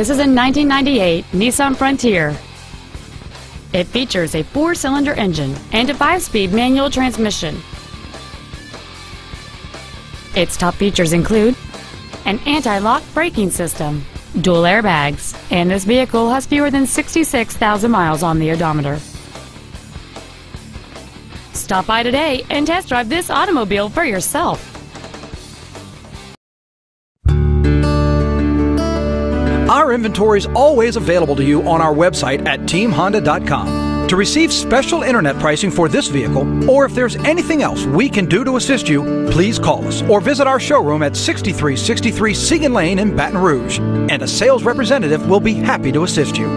This is a 1998 Nissan Frontier. It features a four-cylinder engine and a five-speed manual transmission. Its top features include an anti-lock braking system, dual airbags, and this vehicle has fewer than 66,000 miles on the odometer. Stop by today and test drive this automobile for yourself. Our inventory is always available to you on our website at teamhonda.com. To receive special internet pricing for this vehicle, or if there's anything else we can do to assist you, please call us or visit our showroom at 6363 Siegen Lane in Baton Rouge, and a sales representative will be happy to assist you.